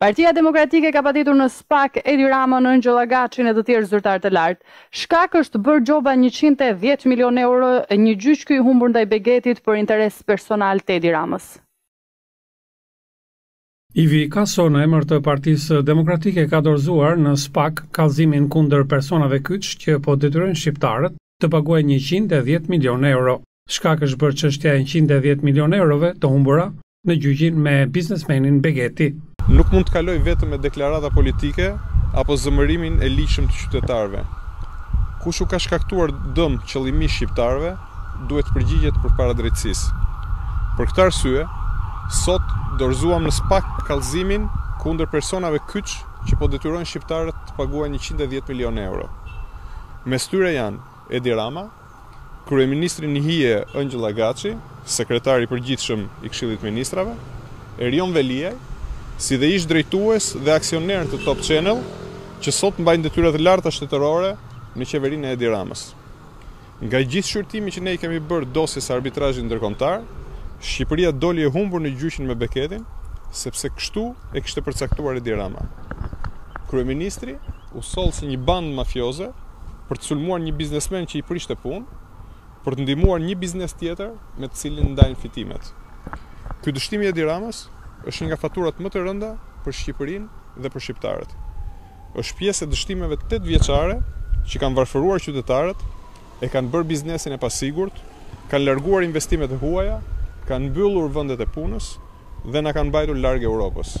Partia Demokratike ka paditur në SPAK Edi Ramën, Engjëll Agaçin e të tjerë zyrtarë të lartë. Shkak është bërë gjoba njëqind e dhjetë milionë euro e një gjyqi të humbur ndaj Becchettit për interes personal të Edi Ramës. Ivi Kaso në emër të Partisë Demokratike ka dorëzuar në SPAK kallëzimin kundër personave kyç që po detyrojnë shqiptarët të paguajnë njëqind e dhjetë milionë euro. Shkak është bërë çështja e njëqind e dhjetë milionë eurove të humbura në gjyqin me biznesmenin Becchetti nuk mund të kalojë vetëm me deklarata politike apo zemërimin e ligjshëm të qytetarëve. Kush u ka shkaktuar dëm qëllimisht shqiptarëve, duhet të përgjigjet përpara drejtësisë. Për këtë arsye, sot dorëzuam në SPAK kallëzimin kundër personave kyç që po detyrojnë shqiptarët të paguajnë 110 milionë euro. Mes tyre janë Edi Rama, Kryeministri në hije Engjëll Agaçi, Sekretari i Përgjithshëm i Këshillit të Ministrave, Erion Veliaj, si dhe ish drejtues dhe aksionerë të Top Channel, që sot mbajnë detyra të larta shtetërore në qeverinë e Edi Ramës. Nga gjithë shqyrtimi që ne i kemi bërë dosjes së arbitrazhit ndërkombëtar, Shqipëria doli e humbur në gjyqin me Becchettin, sepse kështu e kishte përcaktuar Edi Rama. Kryeministri u soll si një bandë mafioze për të sulmuar një biznesmen që i prishte punë, për të ndihmuar një biznes tjetër me të cilin ndajnë fitimet. Ky dështim i Edi Ramës është një nga faturat më të rënda për Shqipërinë dhe për shqiptarët. Është pjesë e dështimeve 8 vjeçare që kanë varfëruar qytetarët, e kanë bërë biznesin e pasigurt, kanë larguar investimet e huaja, kanë mbyllur vendet e punës dhe na kanë mbajtur larg Europës.